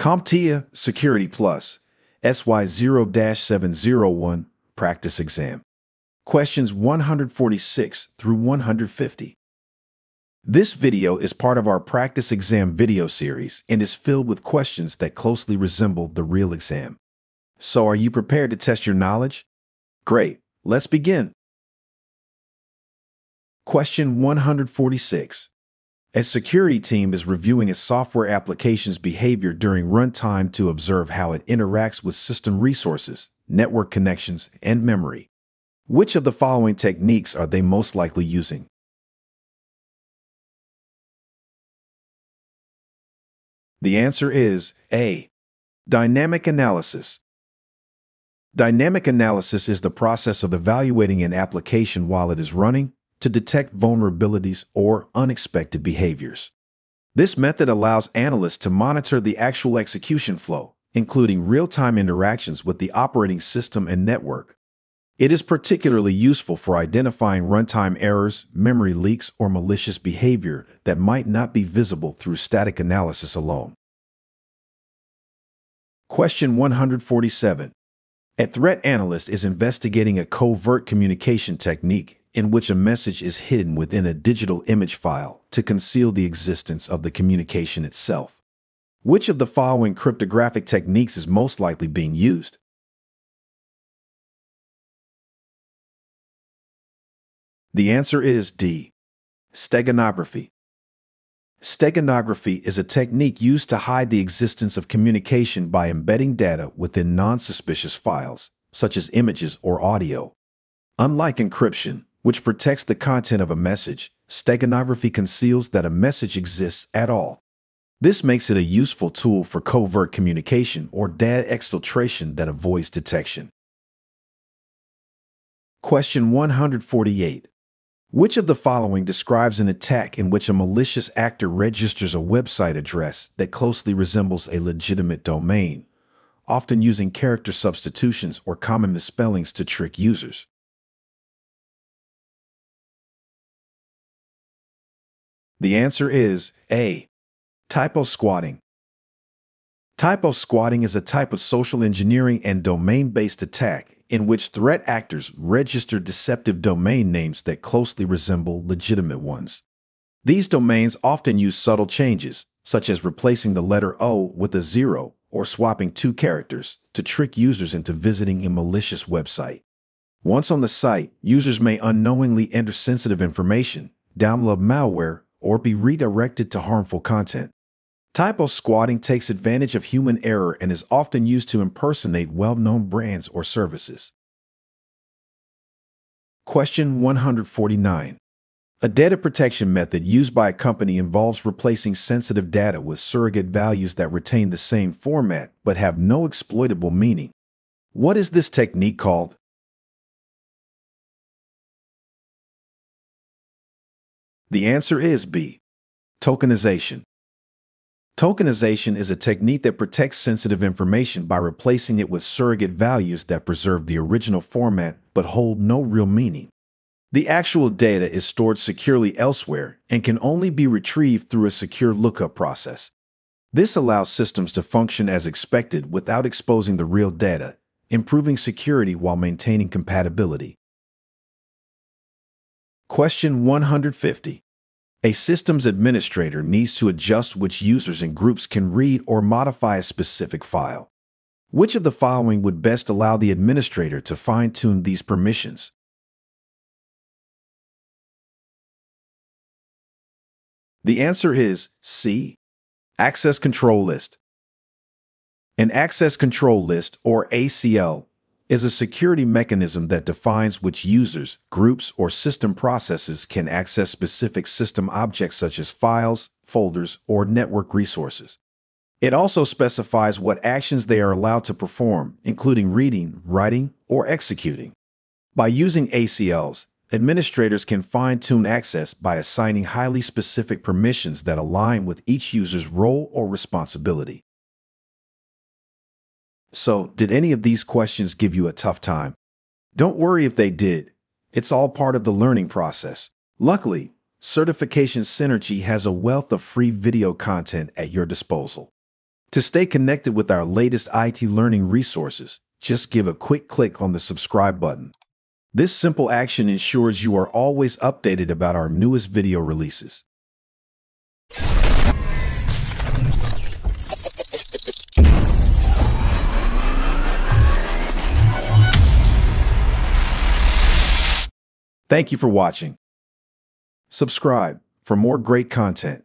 CompTIA Security Plus SY0-701 Practice Exam. Questions 146 through 150. This video is part of our practice exam video series and is filled with questions that closely resemble the real exam. So are you prepared to test your knowledge? Great, let's begin. Question 146. A security team is reviewing a software application's behavior during runtime to observe how it interacts with system resources, network connections, and memory. Which of the following techniques are they most likely using? The answer is A. Dynamic analysis. Dynamic analysis is the process of evaluating an application while it is running to detect vulnerabilities or unexpected behaviors. This method allows analysts to monitor the actual execution flow, including real-time interactions with the operating system and network. It is particularly useful for identifying runtime errors, memory leaks, or malicious behavior that might not be visible through static analysis alone. Question 147. A threat analyst is investigating a covert communication technique in which a message is hidden within a digital image file to conceal the existence of the communication itself. Which of the following cryptographic techniques is most likely being used? The answer is D. Steganography. Steganography is a technique used to hide the existence of communication by embedding data within non-suspicious files, such as images or audio. Unlike encryption, which protects the content of a message, steganography conceals that a message exists at all. This makes it a useful tool for covert communication or data exfiltration that avoids detection. Question 148. Which of the following describes an attack in which a malicious actor registers a website address that closely resembles a legitimate domain, often using character substitutions or common misspellings to trick users? The answer is A. Typo squatting. Typo squatting is a type of social engineering and domain-based attack in which threat actors register deceptive domain names that closely resemble legitimate ones. These domains often use subtle changes, such as replacing the letter O with a zero or swapping two characters to trick users into visiting a malicious website. Once on the site, users may unknowingly enter sensitive information, download malware, or be redirected to harmful content. Typo squatting takes advantage of human error and is often used to impersonate well-known brands or services. Question 149. A data protection method used by a company involves replacing sensitive data with surrogate values that retain the same format but have no exploitable meaning. What is this technique called? The answer is B. Tokenization. Tokenization is a technique that protects sensitive information by replacing it with surrogate values that preserve the original format but hold no real meaning. The actual data is stored securely elsewhere and can only be retrieved through a secure lookup process. This allows systems to function as expected without exposing the real data, improving security while maintaining compatibility. Question 150. A systems administrator needs to adjust which users and groups can read or modify a specific file. Which of the following would best allow the administrator to fine-tune these permissions? The answer is C. Access Control List. An Access Control List, or ACL, is a security mechanism that defines which users, groups, or system processes can access specific system objects such as files, folders, or network resources. It also specifies what actions they are allowed to perform, including reading, writing, or executing. By using ACLs, administrators can fine-tune access by assigning highly specific permissions that align with each user's role or responsibility. So, did any of these questions give you a tough time? Don't worry if they did. It's all part of the learning process. Luckily, Certification Cynergy has a wealth of free video content at your disposal. To stay connected with our latest IT learning resources, just give a quick click on the subscribe button. This simple action ensures you are always updated about our newest video releases. Thank you for watching. Subscribe for more great content.